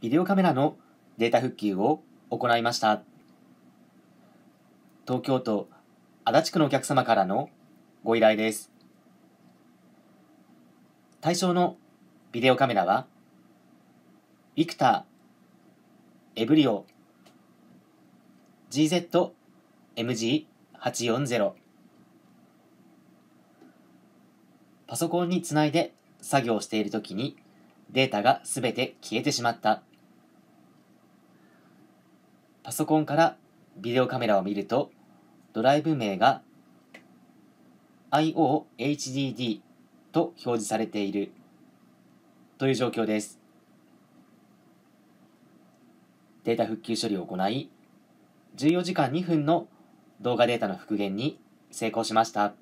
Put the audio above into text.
ビデオカメラのデータ復旧を行いました。東京都足立区のお客様からのご依頼です。対象のビデオカメラは、ビクター、エブリオ、GZMG840 パソコンにつないで作業しているときにデータがすべて消えてしまった。パソコンからビデオカメラを見るとドライブ名が IOHDD と表示されているという状況です。データ復旧処理を行い、14時間2分の動画データの復元に成功しました。